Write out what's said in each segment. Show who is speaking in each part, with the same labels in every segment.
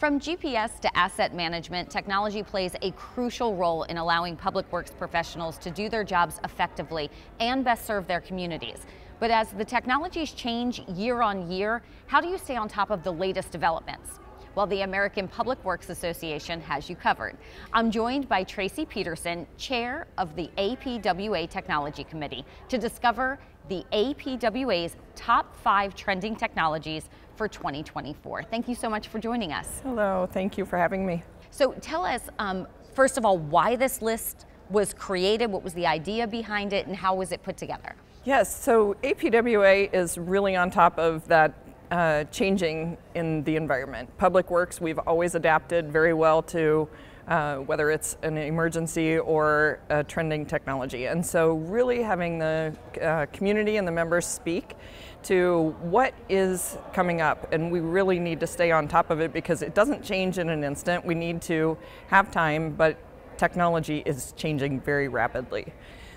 Speaker 1: From GPS to asset management, technology plays a crucial role in allowing public works professionals to do their jobs effectively and best serve their communities. But as the technologies change year on year, how do you stay on top of the latest developments? Well, the American Public Works Association has you covered. I'm joined by Tracy Peterson, chair of the APWA Technology Committee, to discover the APWA's top five trending technologies for 2024. Thank you so much for joining us.
Speaker 2: Hello, thank you for having me.
Speaker 1: So tell us, um, first of all, why this list was created, what was the idea behind it, and how was it put together?
Speaker 2: Yes, so APWA is really on top of that uh, changing in the environment. Public Works, we've always adapted very well to uh, whether it's an emergency or a trending technology. And so really having the uh, community and the members speak to what is coming up and we really need to stay on top of it because it doesn't change in an instant. We need to have time, but technology is changing very rapidly.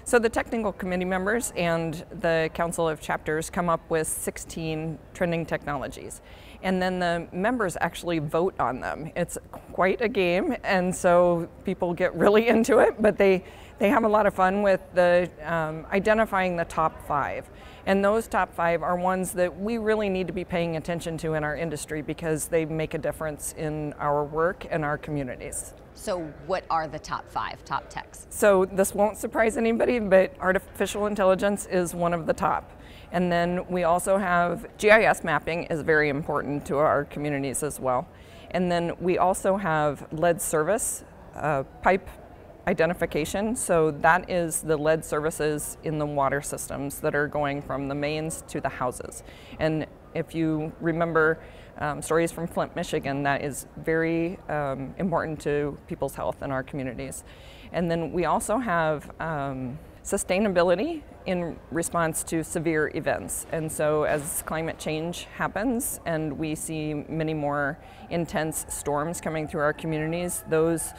Speaker 2: So the technical committee members and the Council of Chapters come up with 16 trending technologies. And then the members actually vote on them. It's quite a game, and so people get really into it, but they, they have a lot of fun with the um, identifying the top five. And those top five are ones that we really need to be paying attention to in our industry because they make a difference in our work and our communities.
Speaker 1: So what are the top five top techs?
Speaker 2: So this won't surprise anybody, but artificial intelligence is one of the top. And then we also have GIS mapping is very important to our communities as well. And then we also have lead service, uh, pipe identification. So that is the lead services in the water systems that are going from the mains to the houses. And if you remember um, stories from Flint, Michigan, that is very um, important to people's health in our communities. And then we also have um, sustainability in response to severe events. And so as climate change happens and we see many more intense storms coming through our communities, those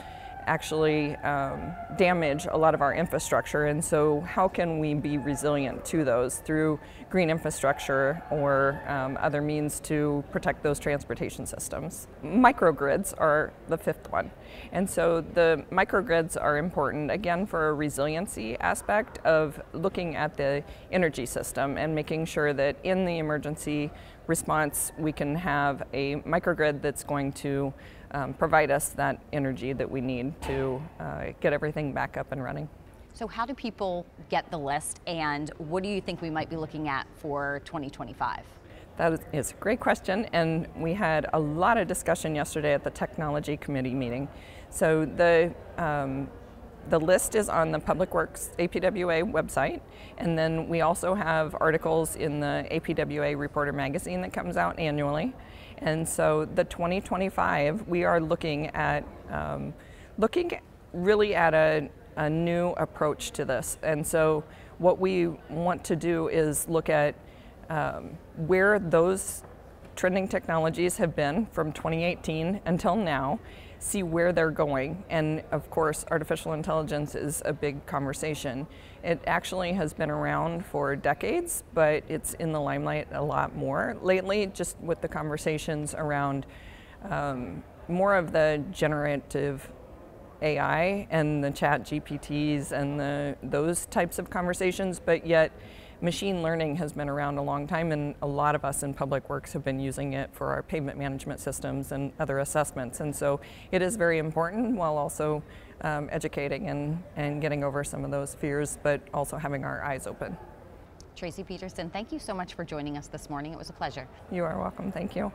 Speaker 2: actually um, damage a lot of our infrastructure. And so, how can we be resilient to those through green infrastructure or um, other means to protect those transportation systems? Microgrids are the fifth one. And so, the microgrids are important again for a resiliency aspect of looking at the energy system and making sure that in the emergency response we can have a microgrid that's going to um, provide us that energy that we need to uh, get everything back up and running.
Speaker 1: So how do people get the list and what do you think we might be looking at for 2025?
Speaker 2: That is a great question, and we had a lot of discussion yesterday at the Technology Committee meeting. So the um, the list is on the Public Works APWA website, and then we also have articles in the APWA Reporter magazine that comes out annually. And so the 2025, we are looking at um, looking really at a, a new approach to this. And so what we want to do is look at um, where those trending technologies have been from 2018 until now see where they're going. And of course, artificial intelligence is a big conversation. It actually has been around for decades, but it's in the limelight a lot more lately, just with the conversations around um, more of the generative AI and the ChatGPTs and the, those types of conversations, but yet machine learning has been around a long time and a lot of us in public works have been using it for our pavement management systems and other assessments and so it is very important while also um, educating and, and getting over some of those fears but also having our eyes open.
Speaker 1: Tracy Peterson, thank you so much for joining us this morning. It was a pleasure.
Speaker 2: You are welcome. Thank you.